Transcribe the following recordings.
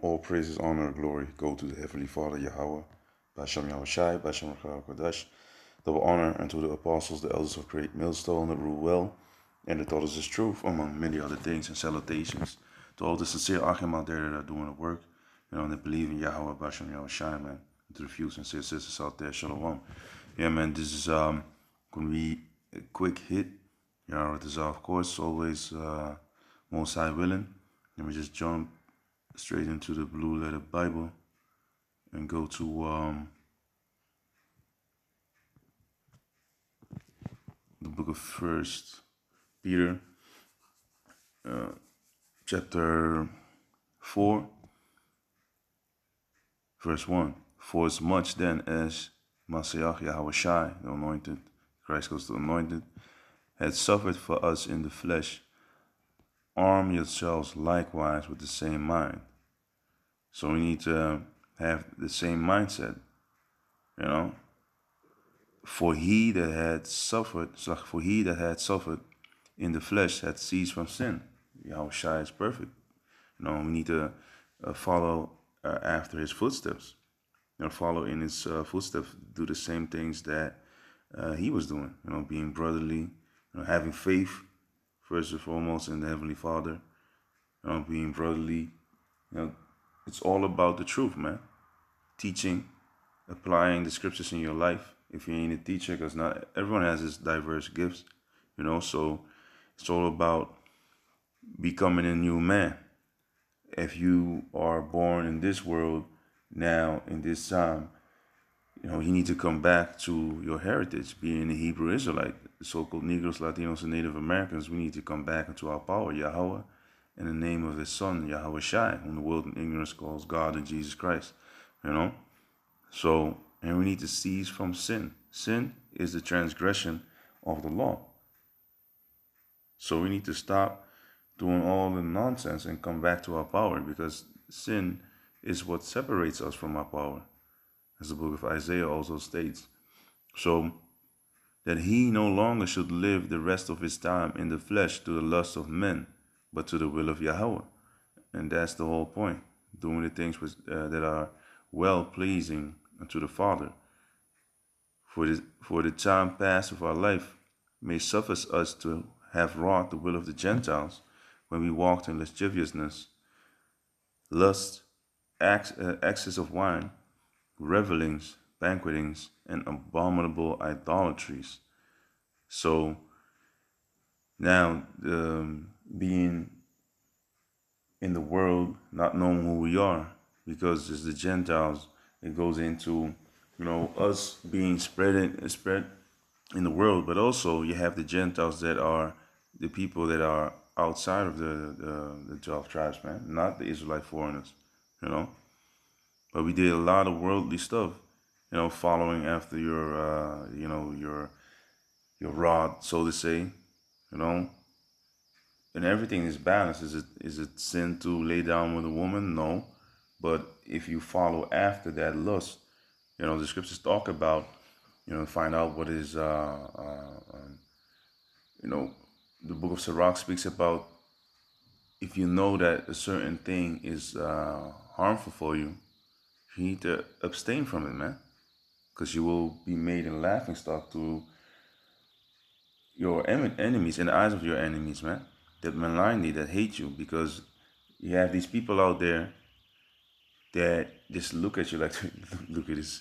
All praises, honor, and glory go to the Heavenly Father Yahweh, Bahasham Yahawashi, Bashem Kodesh. Double honor unto the apostles, the elders of great millstone that rule well, and the daughters of truth, among many other things, and salutations to all the sincere Achim out there that are doing the work, you know, and that believe in Yahweh, Bahasham Yahawashi, man. And to the few sincere sisters out there, Shalom. Yeah, man, this is um to be a quick hit. Know, it is, of course, always uh, most high willing. Let me just jump straight into the blue letter Bible and go to um, the book of First Peter, uh, chapter four, verse one. For as much then as Messiah Yahweh the anointed, Christ goes to the anointed, had suffered for us in the flesh arm yourselves likewise with the same mind. So we need to have the same mindset, you know. For he that had suffered, for he that had suffered in the flesh had ceased from sin. Yahushua is perfect. You know, we need to uh, follow uh, after his footsteps. You know, follow in his uh, footsteps, do the same things that uh, he was doing. You know, being brotherly, you know, having faith, first and foremost in the Heavenly Father, you know, being brotherly. You know, it's all about the truth, man. Teaching, applying the scriptures in your life. If you ain't a teacher, because not everyone has his diverse gifts, you know. So it's all about becoming a new man. If you are born in this world now in this time, you know you need to come back to your heritage, being a Hebrew Israelite so-called Negroes, Latinos, and Native Americans, we need to come back into our power, Yahweh, in the name of His Son, Yahawashi, whom the world in ignorance calls God and Jesus Christ. You know, so and we need to cease from sin. Sin is the transgression of the law. So we need to stop doing all the nonsense and come back to our power because sin is what separates us from our power, as the book of Isaiah also states. So that he no longer should live the rest of his time in the flesh to the lust of men, but to the will of Yahweh. And that's the whole point, doing the things uh, that are well pleasing unto the Father. For the, for the time past of our life may suffice us to have wrought the will of the Gentiles when we walked in lasciviousness, lust, uh, excess of wine, revelings, banquetings, and abominable idolatries. So now, um, being in the world, not knowing who we are, because as the Gentiles, it goes into you know us being spread in, spread in the world, but also you have the Gentiles that are the people that are outside of the the, the twelve tribes, man, not the Israelite foreigners, you know. But we did a lot of worldly stuff you know, following after your, uh, you know, your, your rod, so to say, you know, and everything is balanced. Is it is it sin to lay down with a woman? No, but if you follow after that lust, you know, the scriptures talk about, you know, find out what is, uh, uh um, you know, the book of Sirach speaks about if you know that a certain thing is uh, harmful for you, you need to abstain from it, man because you will be made a laughing stock to your enemies in the eyes of your enemies, man. That malign thee, that hate you, because you have these people out there that just look at you like, look at this,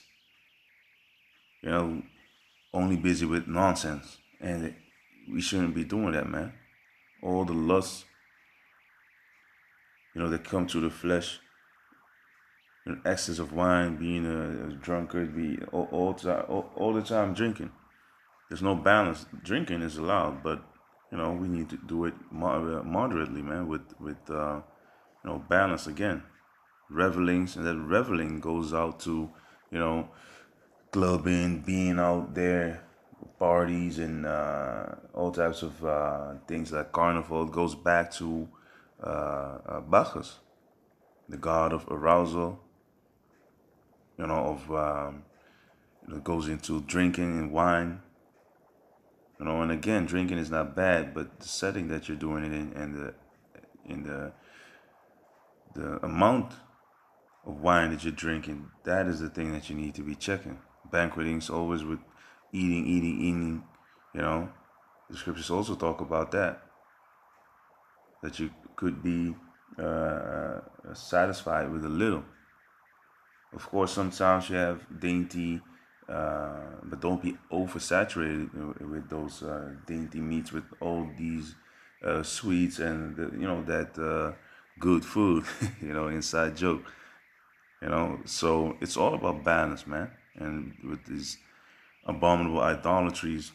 you know, only busy with nonsense, and we shouldn't be doing that, man. All the lusts, you know, that come to the flesh an excess of wine, being a, a drunkard, be all, all, all, all the time drinking. There's no balance. Drinking is allowed, but you know we need to do it uh, moderately, man, with with uh, you know balance again. Revelings and that reveling goes out to you know clubbing, being out there, parties, and uh, all types of uh, things like carnival. It goes back to uh, uh Bacchus, the god of arousal, you know, of um, know, goes into drinking and wine. You know, and again, drinking is not bad, but the setting that you're doing it in and the in the the amount of wine that you're drinking, that is the thing that you need to be checking. Banqueting's always with eating, eating, eating. You know, the scriptures also talk about that. That you could be uh, uh satisfied with a little. Of course, sometimes you have dainty, uh, but don't be oversaturated with those uh, dainty meats with all these uh, sweets and the, you know that uh, good food. you know, inside joke. You know, so it's all about balance, man. And with these abominable idolatries,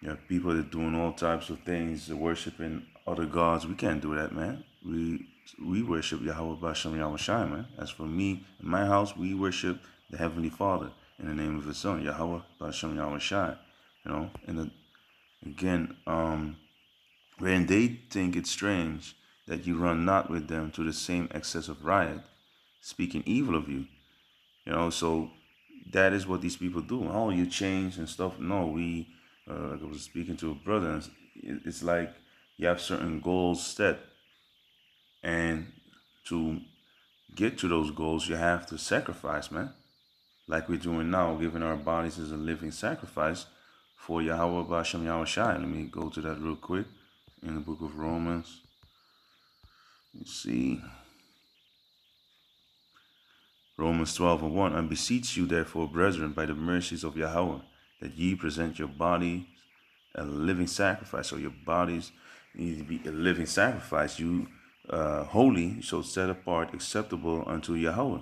you know, people that are doing all types of things, worshiping other gods. We can't do that, man. We we worship Yahweh Bahasham Yahweh man. As for me in my house, we worship the Heavenly Father in the name of His Son, Yahweh Bahasham Yahweh Shai. You know, and the, again, um, when they think it strange that you run not with them to the same excess of riot, speaking evil of you. You know, so that is what these people do. Oh, you change and stuff. No, we, uh, like I was speaking to a brother, it's like you have certain goals set and to get to those goals, you have to sacrifice, man. Like we're doing now, giving our bodies as a living sacrifice for Yahweh Bahasham Yahweh Shai. Let me go to that real quick in the book of Romans. Let's see. Romans 12 and 1. I beseech you, therefore, brethren, by the mercies of Yahweh, that ye present your body a living sacrifice. So your bodies need to be a living sacrifice. You uh, holy, so set apart, acceptable unto Yahweh,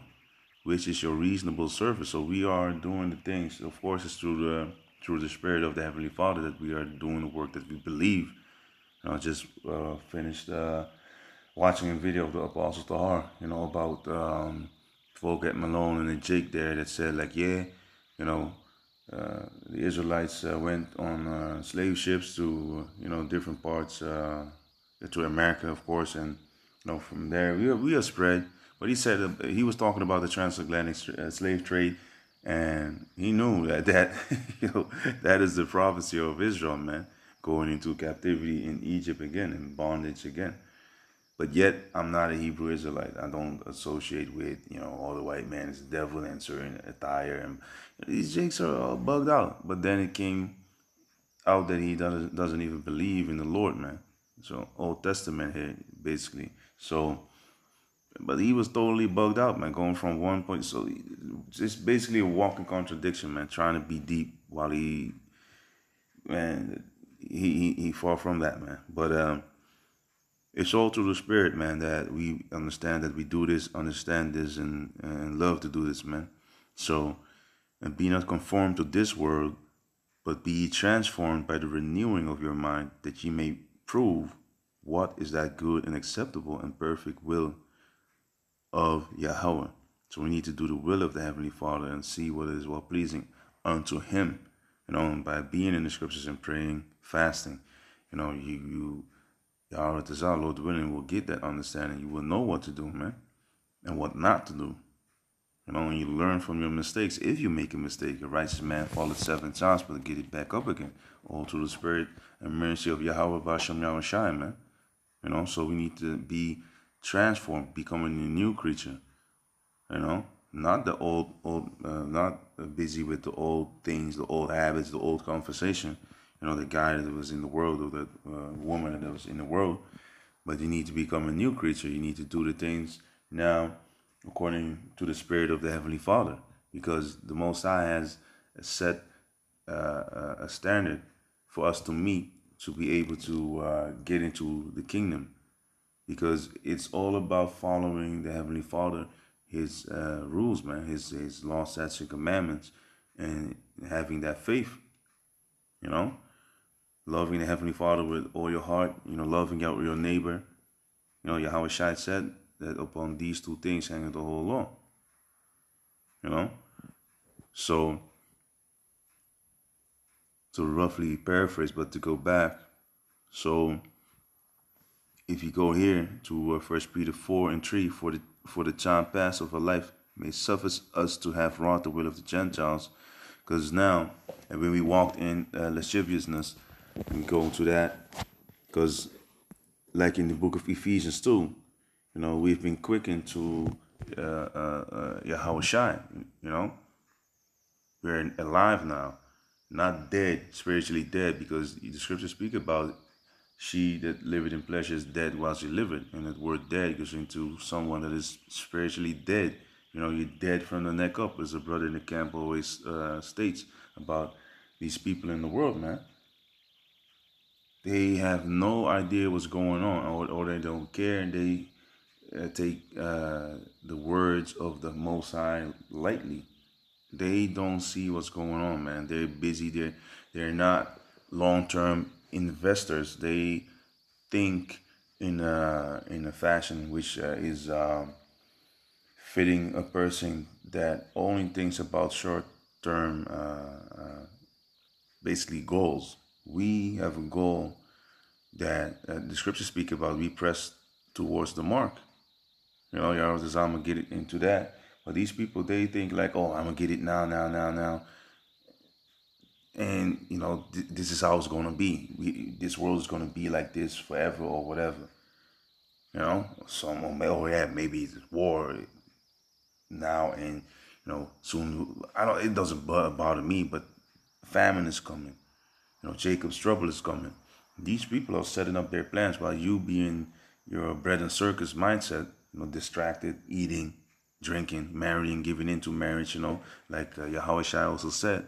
which is your reasonable service. So we are doing the things. Of course, it's through the through the Spirit of the Heavenly Father that we are doing the work that we believe. And I just uh, finished uh, watching a video of the Apostle Tahar, you know, about um, folk at Malone and the Jake there that said like, yeah, you know, uh, the Israelites uh, went on uh, slave ships to you know different parts uh, to America, of course, and know, from there we are, we are spread. But he said uh, he was talking about the transatlantic uh, slave trade, and he knew that that you know that is the prophecy of Israel, man, going into captivity in Egypt again, in bondage again. But yet, I'm not a Hebrew Israelite. I don't associate with you know all the white man is devil and certain attire, and these jakes are all bugged out. But then it came out that he doesn't doesn't even believe in the Lord, man. So Old Testament here, basically. So, but he was totally bugged out, man, going from one point. So, it's basically a walking contradiction, man, trying to be deep while he, man, he, he, he far from that, man. But, um, it's all through the spirit, man, that we understand that we do this, understand this, and, and love to do this, man. So, and be not conformed to this world, but be transformed by the renewing of your mind, that ye may prove what is that good and acceptable and perfect will of Yahweh. So we need to do the will of the Heavenly Father and see what is well pleasing unto Him. You know, and by being in the scriptures and praying, fasting, you know, you, you Yahweh Tazah, Lord willing, will get that understanding. You will know what to do, man, and what not to do. You know, and you learn from your mistakes. If you make a mistake, a righteous man falleth seven times, but get it back up again. All through the spirit and mercy of Yahweh Bahasham Yahweh Shai, man. You know, so we need to be transformed, becoming a new creature. You know, not the old, old, uh, not busy with the old things, the old habits, the old conversation. You know, the guy that was in the world or the uh, woman that was in the world. But you need to become a new creature. You need to do the things now according to the Spirit of the Heavenly Father, because the Most High has set uh, a standard for us to meet to be able to uh, get into the kingdom. Because it's all about following the heavenly father his uh, rules man his his law statutes and commandments and having that faith you know? Loving the heavenly father with all your heart you know loving out your neighbor. You know Yahawashi said that upon these two things hanging the whole law you know? So to roughly paraphrase, but to go back. So if you go here to uh, First Peter 4 and 3, for the, for the time past of our life may suffice us to have wrought the will of the Gentiles, because now, and when we walked in uh, lasciviousness, and go to that, because like in the book of Ephesians 2, you know, we've been quickened to uh, uh, uh, Yahawashi, you know? We're alive now, not dead, spiritually dead, because the scriptures speak about she that liveth in pleasure is dead while she liveth. And that word dead goes into someone that is spiritually dead. You know, you're dead from the neck up, as a brother in the camp always uh, states about these people in the world, man. They have no idea what's going on, or, or they don't care, and they uh, take uh, the words of the Most High lightly. They don't see what's going on, man. They're busy. They're they're not long term investors. They think in a in a fashion which uh, is um, fitting a person that only thinks about short term, uh, uh, basically goals. We have a goal that uh, the scriptures speak about. We press towards the mark. You know, I'm gonna get into that. But these people, they think like, oh, I'm gonna get it now, now, now, now. And you know, th- this is how it's gonna be. We, this world is gonna be like this forever or whatever. You know, some oh yeah, maybe it's war now, and you know, soon. I don't. It doesn't bother me, but famine is coming. You know, Jacob's trouble is coming. These people are setting up their plans while you being your bread and circus mindset you know, distracted, eating, drinking, marrying, giving into marriage, you know, like uh, Yahawashi also said.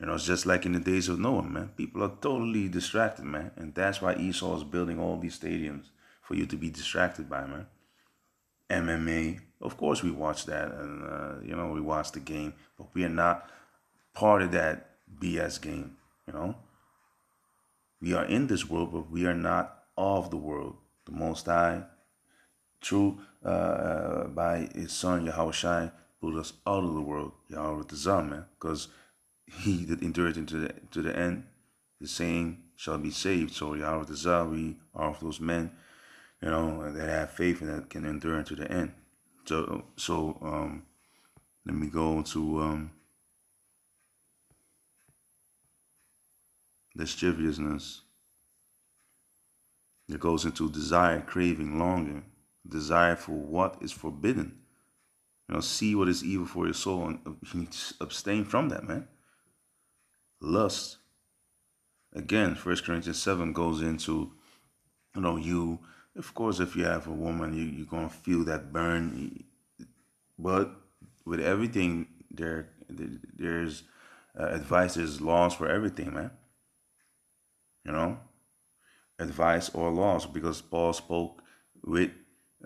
You know, it's just like in the days of Noah, man. People are totally distracted, man. And that's why Esau is building all these stadiums for you to be distracted by, man. MMA, of course we watch that and, uh, you know, we watch the game, but we are not part of that BS game, you know. We are in this world, but we are not of the world. The Most High True, uh, uh, by his son Yahweh pulled us out of the world, Yahweh man, because he that endured into the, to the end, the same shall be saved. So Yahweh we are of those men, you know, that have faith and that can endure into the end. So, so um, let me go to um, lasciviousness. It goes into desire, craving, longing desire for what is forbidden. You know, see what is evil for your soul and you need to abstain from that, man. Lust. Again, First Corinthians 7 goes into, you know, you, of course, if you have a woman, you, you're going to feel that burn. But with everything, there, there's uh, advice, there's laws for everything, man. You know, advice or laws, because Paul spoke with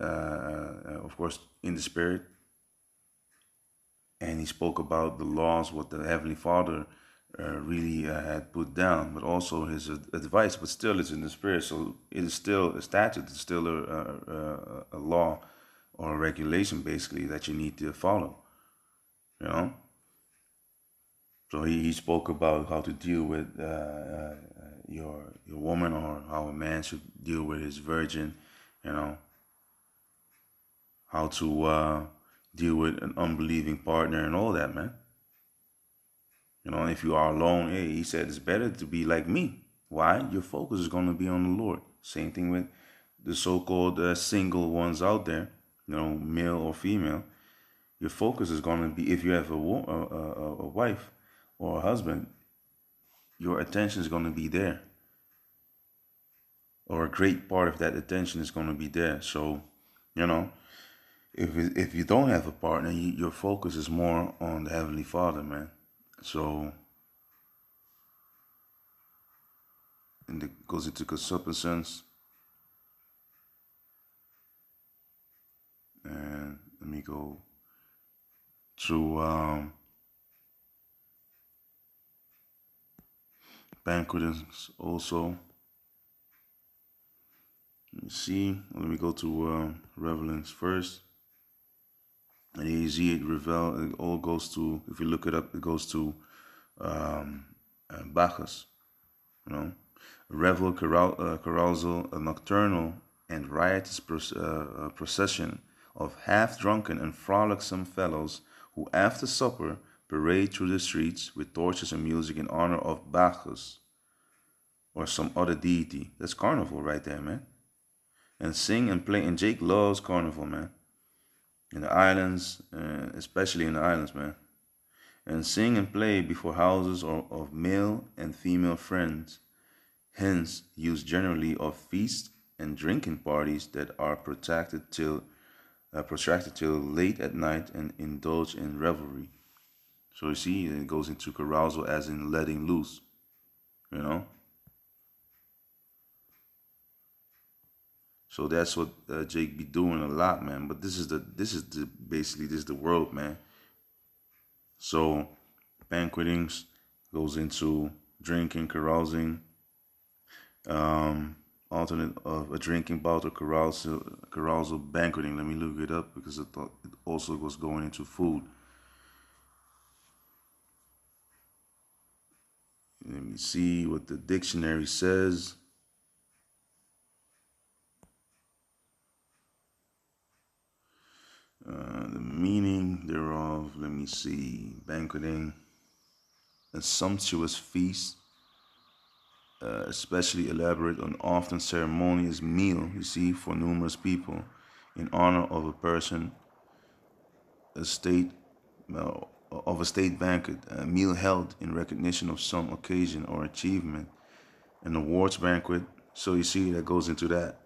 of course, in the Spirit. And he spoke about the laws, what the Heavenly Father uh, really uh, had put down, but also his advice, but still it's in the Spirit. So it is still a statute, it's still a, a, a law or a regulation, basically, that you need to follow. You know? So he, he spoke about how to deal with uh, uh, your your woman or how a man should deal with his virgin, you know, how to uh, deal with an unbelieving partner and all that, man. You know, if you are alone, hey, he said it's better to be like me. Why? Your focus is going to be on the Lord. Same thing with the so-called uh, single ones out there, you know, male or female. Your focus is going to be if you have a, a, a, a wife or a husband, your attention is going to be there. Or a great part of that attention is going to be there. So, you know, if if you don't have a partner, you, your focus is more on the heavenly Father, man. So, and it goes into concupiscence. And let me go to um, banquetings also. Let me see. Let me go to uh, first. And you see it reveal, it all goes to, if you look it up, it goes to um, uh, Bacchus, you know, revel, uh, carousal, a nocturnal and riotous uh, uh, procession of half-drunken and frolicsome fellows who after supper parade through the streets with torches and music in honor of Bacchus or some other deity. That's carnival right there, man. And sing and play. And Jake loves carnival, man. In the islands, uh, especially in the islands, man. And sing and play before houses or of male and female friends, hence used generally of feasts and drinking parties that are protracted till uh, protracted till late at night and indulge in revelry. So you see, it goes into carousal as in letting loose, you know. So that's what uh, Jake be doing a lot, man. But this is the this is the basically this is the world, man. So banquetings goes into drinking, carousing, um, alternate of a drinking bout or carousal, carousal banqueting. Let me look it up because I thought it also was going into food. Let me see what the dictionary says. Uh, the meaning thereof, let me see. Banqueting, a sumptuous feast, uh, especially elaborate and often ceremonious meal, you see, for numerous people in honor of a person, a state, of a state banquet, a meal held in recognition of some occasion or achievement, an awards banquet. So you see, that goes into that.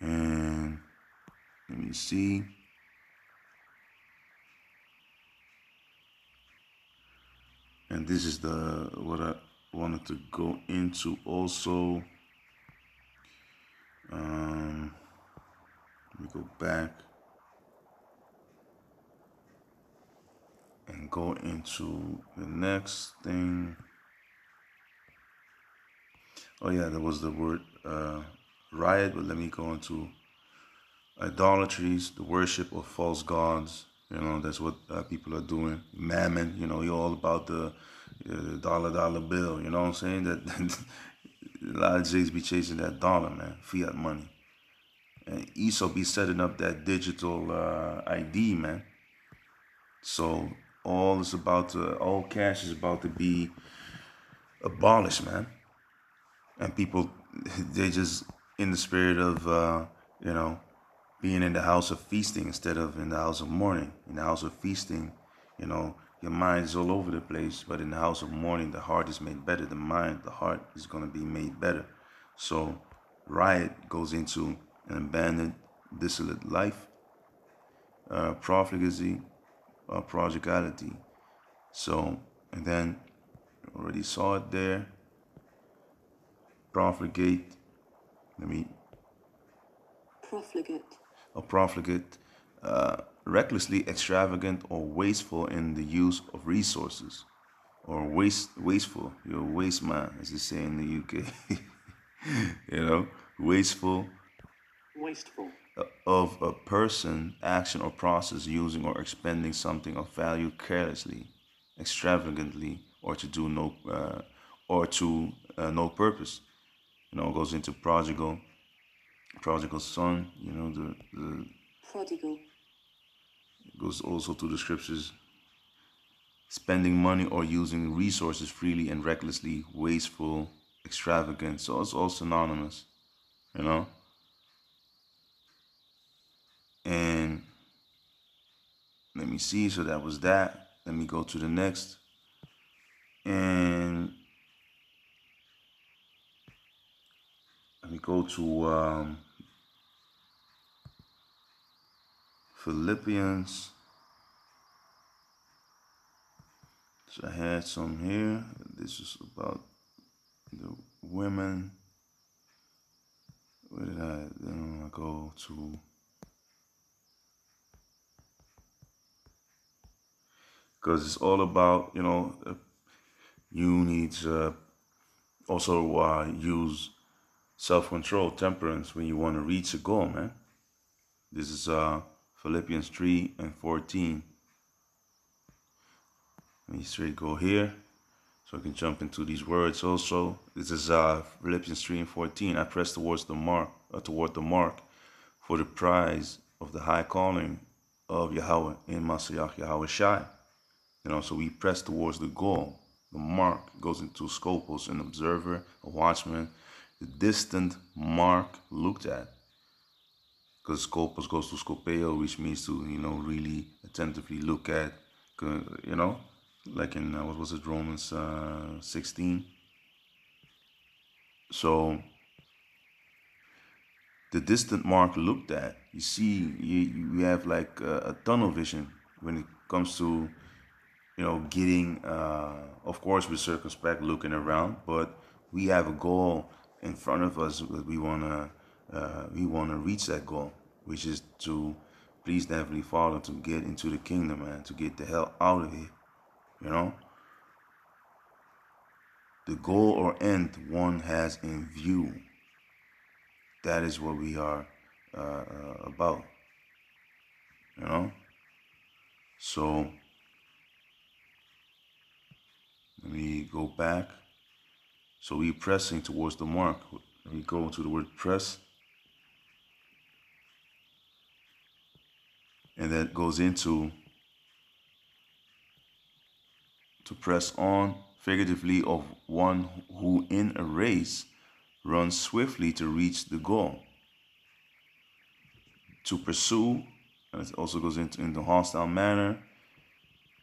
And let me see. And this is the what I wanted to go into also. Um, let me go back and go into the next thing. Oh yeah, there was the word uh, riot, but let me go into idolatries, the worship of false gods. You know, that's what uh, people are doing. Mammon, you know, you're all about the, uh, dollar dollar bill. You know what I'm saying? That a lot of J's be chasing that dollar, man, fiat money. And Esau be setting up that digital uh, ID, man. So all is about to, all cash is about to be abolished, man. And people, they just in the spirit of uh, you know being in the house of feasting instead of in the house of mourning. In the house of feasting, you know, your mind is all over the place, but in the house of mourning, the heart is made better. The mind, the heart is going to be made better. So, riot goes into an abandoned, desolate life, uh, profligacy, uh, prodigality. So, and then already saw it there. Profligate. Profligate. A profligate, uh, recklessly extravagant or wasteful in the use of resources, or waste wasteful. You're a waste man, as they say in the UK. you know, wasteful. Wasteful. Uh, of a person, action, or process using or expending something of value carelessly, extravagantly, or to do no, uh, or to uh, no purpose you know, goes into prodigal, prodigal son, you know, the, the prodigal goes also to the scriptures spending money or using resources freely and recklessly, wasteful, extravagant. So it's all synonymous, you know. And let me see. So that was that. Let me go to the next. And Let me go to um, Philippians. So I had some here. This is about the women. Where did I then I go to? Because it's all about you know you need to also uh, use self control, temperance when you want to reach a goal, man. This is uh, Philippians 3 and 14. Let me straight go here so I can jump into these words also. This is uh, Philippians 3 and 14. I press towards the mark, uh, toward the mark for the prize of the high calling of Yahweh in Masayach Yahawashi. You know, so we press towards the goal. The mark goes into scopus, an observer, a watchman, the distant mark looked at. Because scopus goes to scopeo, which means to you know really attentively look at, you know, like in uh, what was it Romans uh, 16. So the distant mark looked at, you see, you, you have like a, a tunnel vision when it comes to you know getting. Uh, of course, we're circumspect looking around, but we have a goal in front of us that we wanna uh, we wanna reach that goal, which is to please the Heavenly Father to get into the kingdom and to get the hell out of here. You know? The goal or end one has in view. That is what we are uh, uh, about. You know? So, let me go back. So we're pressing towards the mark. We go to the word press. And that goes into to press on, figuratively, of one who in a race runs swiftly to reach the goal. To pursue, and it also goes into in the hostile manner.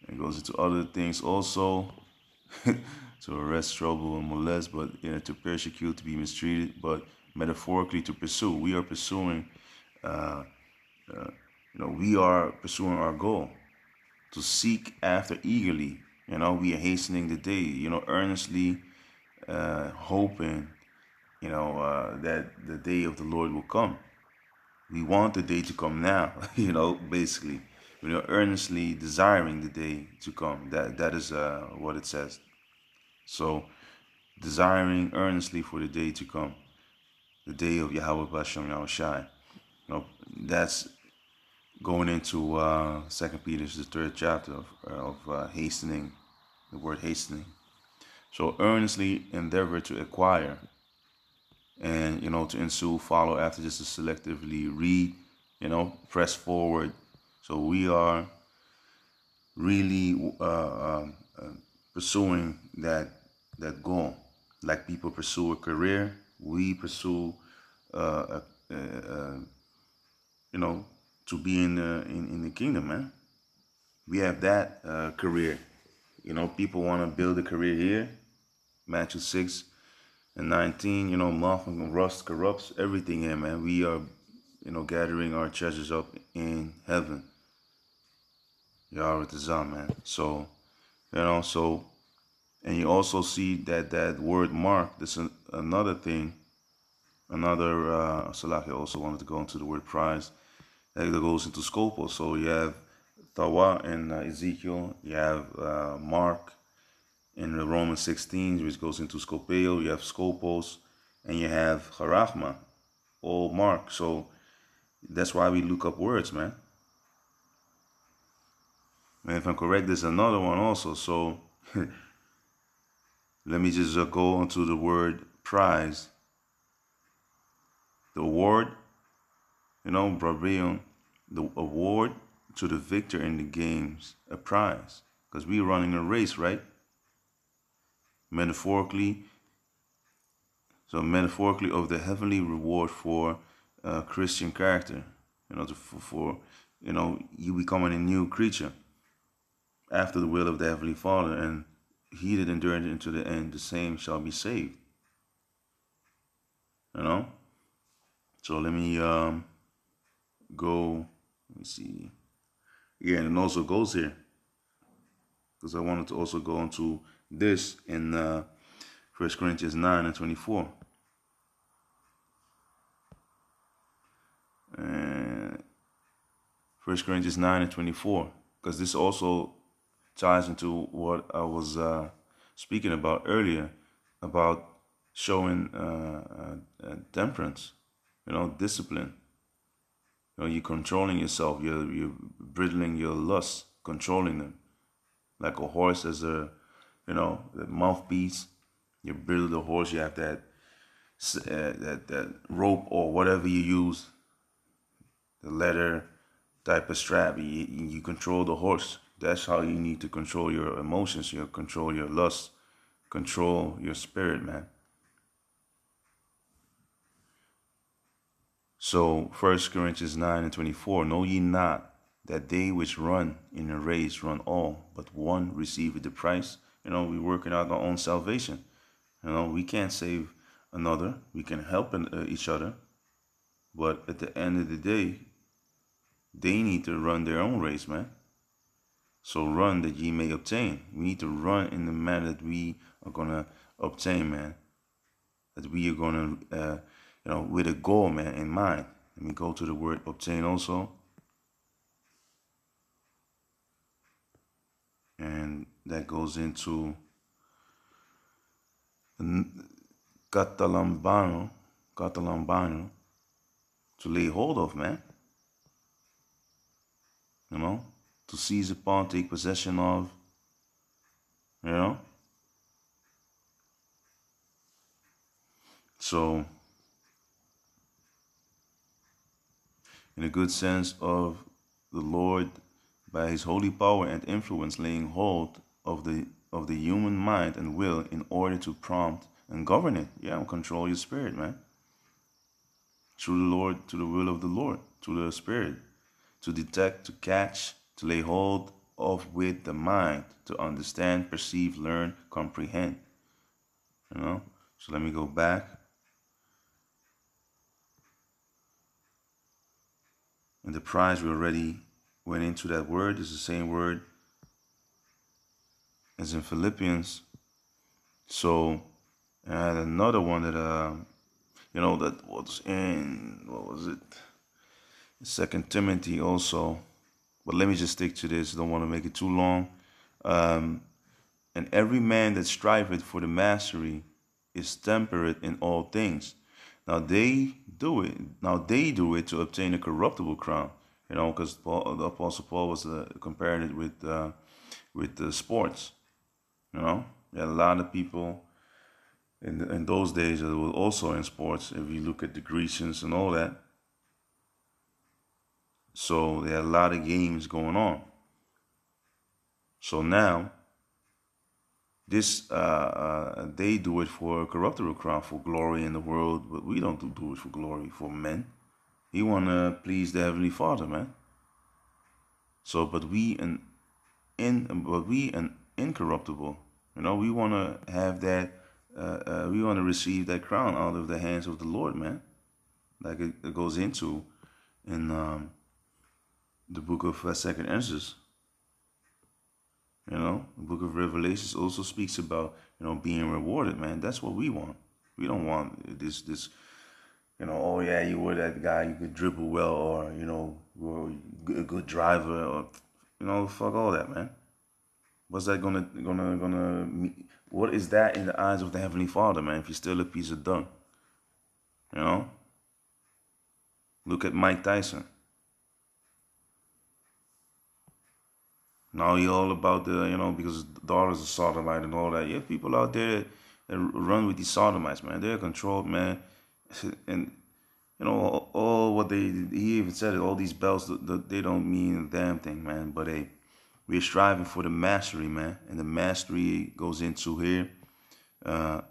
It goes into other things also. to arrest, trouble, and molest, but to persecute, to be mistreated, but metaphorically to pursue. We are pursuing, uh, uh, you know, we are pursuing our goal to seek after eagerly. You know, we are hastening the day. You know, earnestly uh, hoping, you know, uh, that the day of the Lord will come. We want the day to come now. You know, basically, we are earnestly desiring the day to come. That that is uh, what it says. So, desiring earnestly for the day to come, the day of Yahweh Bahasham Yahawashi. You know, that's going into uh, Second Peter's the third chapter of, of uh, hastening, the word hastening. So earnestly endeavor to acquire, and you know to ensue, follow after, just to selectively read, you know, press forward. So we are really uh, um, uh pursuing that that goal. Like people pursue a career, we pursue, uh, a, a, a, you know, to be in the in, in the kingdom, man. We have that uh, career. You know, people want to build a career here. Matthew six and nineteen. You know, moth and rust corrupts everything here, man. We are, you know, gathering our treasures up in heaven. Yahweh the man. So you know, so, and you also see that that word mark, this is another thing, another, uh, Salaki also wanted to go into the word prize, that goes into scopus. So you have Tawa in uh, Ezekiel, you have uh, Mark in the Romans 16, which goes into Scopeo, you have Scopos, and you have Harachma, all Mark. So that's why we look up words, man. And if I'm correct, there's another one also. So let me just uh, go onto the word prize. The award, you know, Brabion, the award to the victor in the games, a prize. Because we're running a race, right? Metaphorically, so metaphorically of the heavenly reward for uh, Christian character, you know, to, for, for, you know, you becoming a new creature after the will of the Heavenly Father, and he that endured into the end, the same shall be saved. You know? So let me um go, let me see. Yeah, and it also goes here. Because I wanted to also go into this in uh, 1 Corinthians 9 and 24. And 1 Corinthians 9 and 24. Because this also ties into what I was uh, speaking about earlier about showing uh, uh, temperance, you know, discipline. You know, you're controlling yourself. You're you're bridling your lusts, controlling them, like a horse as a, you know, the mouthpiece. You bridle the horse. You have that uh, that that rope or whatever you use, the leather type of strap. You, you control the horse. That's how you need to control your emotions, you control your lust, control your spirit, man. So, 1 Corinthians 9 and 24 Know ye not that they which run in a race run all, but one receiveth the prize? You know, we're working out our own salvation. You know, we can't save another, we can help uh, each other. But at the end of the day, they need to run their own race, man. So run that ye may obtain. We need to run in the manner that we are gonna obtain, man. That we are gonna, uh, you know, with a goal, man, in mind. Let me go to the word obtain also. And that goes into catalambano, catalambano, to lay hold of, man. You know, to seize upon, take possession of. You know? So, in a good sense of the Lord, by his holy power and influence, laying hold of the of the human mind and will in order to prompt and govern it. Yeah, control your spirit, man. Through the Lord, to the will of the Lord, to the spirit, to detect, to catch, to lay hold of with the mind, to understand, perceive, learn, comprehend. You know? So let me go back. And the prize we already went into that word is the same word as in Philippians. So I had another one that uh, you know that was in what was it? Second Timothy also. But let me just stick to this. Don't want to make it too long. Um, and every man that striveth for the mastery is temperate in all things. Now they do it. Now they do it to obtain a corruptible crown. You know, because the Apostle Paul was uh, comparing it with uh, with the sports. You know, a lot of people in the, in those days that were also in sports. If you look at the Grecians and all that, so there are a lot of games going on. So now, this uh, uh, they do it for a corruptible crown, for glory in the world, but we don't do it for glory for men. We want to please the heavenly Father, man. So, but we an in, but we an incorruptible. You know, we want to have that. Uh, uh, we want to receive that crown out of the hands of the Lord, man. Like it, it goes into in um, the book of uh, Second Esdras. You know, the book of Revelations also speaks about you know being rewarded, man. That's what we want. We don't want this this. You know, oh yeah, you were that guy. You could dribble well, or you know, you're a good driver, or you know, fuck all that, man. What's that gonna gonna gonna? What is that in the eyes of the heavenly Father, man? If you're still a piece of dung, you know. Look at Mike Tyson. Now he all about the you know because daughters are sodomite and all that. You have people out there that run with these sodomites, man. They're controlled, man, and you know all what they he even said it. All these belts, they don't mean a damn thing, man. But hey, we're striving for the mastery, man. And the mastery goes into here. Uh,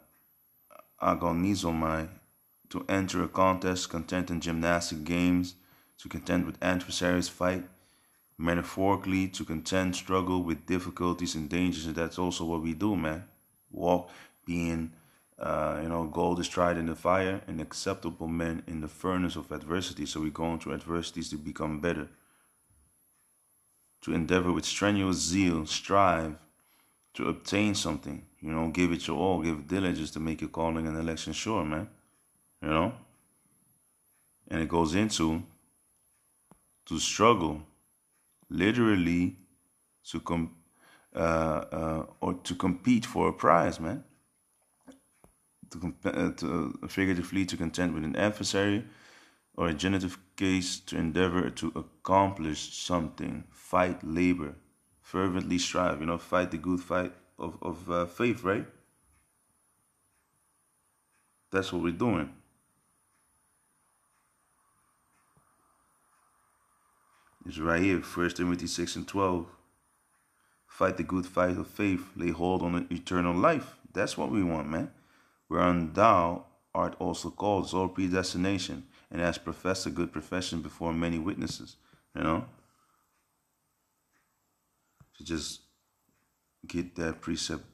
agonizomai, to enter a contest, contend in gymnastic games, to contend with adversaries, fight. Metaphorically, to contend, struggle with difficulties and dangers. And that's also what we do, man. Walk being, uh, you know, gold is tried in the fire and acceptable men in the furnace of adversity. So we go into adversities to become better to endeavor with strenuous zeal, strive to obtain something. You know, give it your all, give diligence to make your calling and election sure, man. You know? And it goes into to struggle, literally to com uh, uh, or to compete for a prize, man. To, uh, to uh, figuratively to contend with an adversary, or a genitive case to endeavor to accomplish something, fight, labor, fervently strive, you know, fight the good fight of, of uh, faith, right? That's what we're doing. It's right here, 1 Timothy 6 and 12. Fight the good fight of faith, lay hold on eternal life. That's what we want, man. Whereon thou art also called, it's all predestination and has professed a good profession before many witnesses. You know? To just get that precept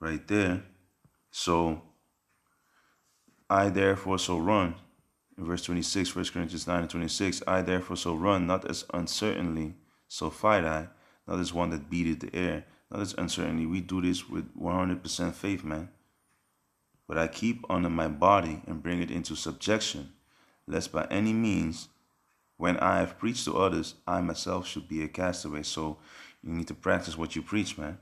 right there. So I therefore so run. In verse 26, 1 Corinthians 9 and 26, I therefore so run, not as uncertainly, so fight I, not as one that beateth the air, not as uncertainly. We do this with 100% faith, man. But I keep under my body and bring it into subjection, lest by any means, when I have preached to others, I myself should be a castaway. So you need to practice what you preach, man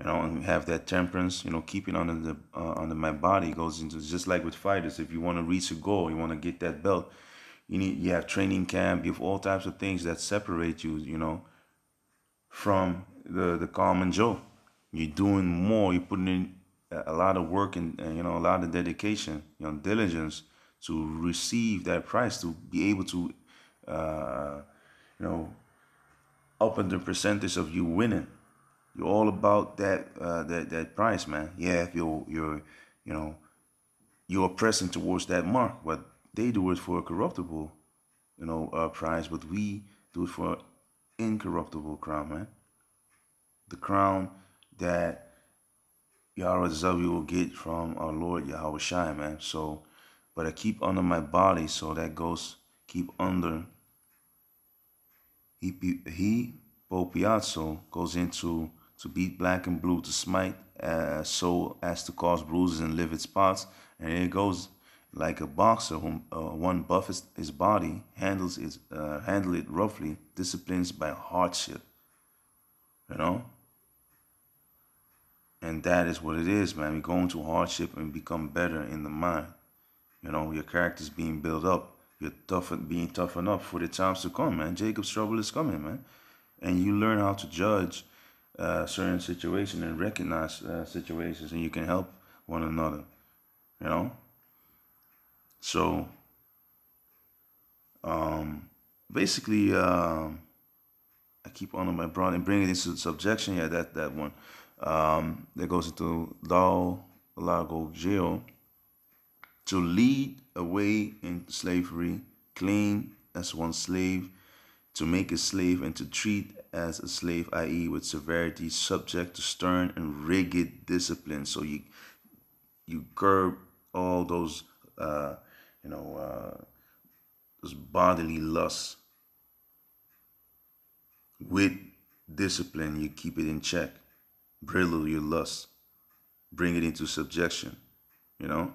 you know, and have that temperance, you know, keeping under the uh, under my body goes into just like with fighters. If you want to reach a goal, you want to get that belt, you need you have training camp, you have all types of things that separate you, you know, from the the common Joe. You're doing more. You're putting in a lot of work and, you know a lot of dedication, you know, diligence to receive that price to be able to, uh, you know, up in the percentage of you winning you're all about that uh, that that price, man. Yeah, if you're you're you know you're pressing towards that mark, but they do it for a corruptible, you know, uh, prize, but we do it for incorruptible crown, man. The crown that Yahawah will get from our Lord Yahawashi, man. So, but I keep under my body, so that goes keep under. He he Bo Piazzo goes into to beat black and blue, to smite uh, so as to cause bruises and livid spots. And it goes like a boxer whom uh, one buffets his body, handles it, uh, handle it roughly, disciplines by hardship. You know? And that is what it is, man. We go into hardship and become better in the mind. You know, your character's being built up. You're tough, being toughened up for the times to come, man. Jacob's trouble is coming, man. And you learn how to judge uh, certain situation and recognize uh, situations, and you can help one another. You know. So, um, basically, um, I keep on my broad and bring it into subjection. Yeah, that that one. Um, that goes into law, lago jail. To lead away in slavery, clean as one slave, to make a slave and to treat as a slave, i.e., with severity, subject to stern and rigid discipline. So you you curb all those uh, you know uh, those bodily lusts with discipline. You keep it in check, bridle your lust, bring it into subjection. You know.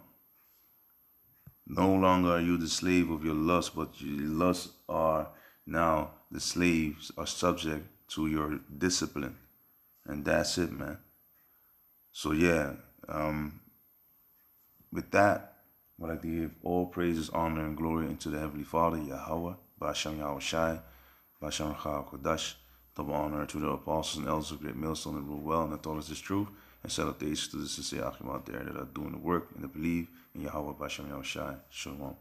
No longer are you the slave of your lust, but your lusts are now the slaves are subject to your discipline. And that's it, man. So yeah, um, with that, I'd like to give all praises, honor, and glory unto the Heavenly Father, Yahweh, Basham Yahweh Shai, Basham Kodash, double honor to the apostles and elders of Great Millstone and rule well and that taught us this truth, and salutations to the sincere Achim out there that are doing the work and to believe in Yahawah, Bahasham Yahawashi. Shalom.